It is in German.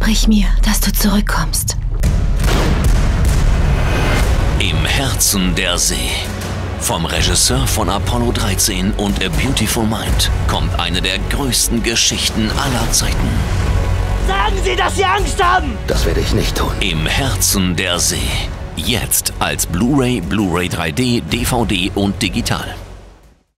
Versprich mir, dass du zurückkommst. Im Herzen der See. Vom Regisseur von Apollo 13 und A Beautiful Mind kommt eine der größten Geschichten aller Zeiten. Sagen Sie, dass Sie Angst haben! Das werde ich nicht tun. Im Herzen der See. Jetzt als Blu-ray, Blu-ray 3D, DVD und digital.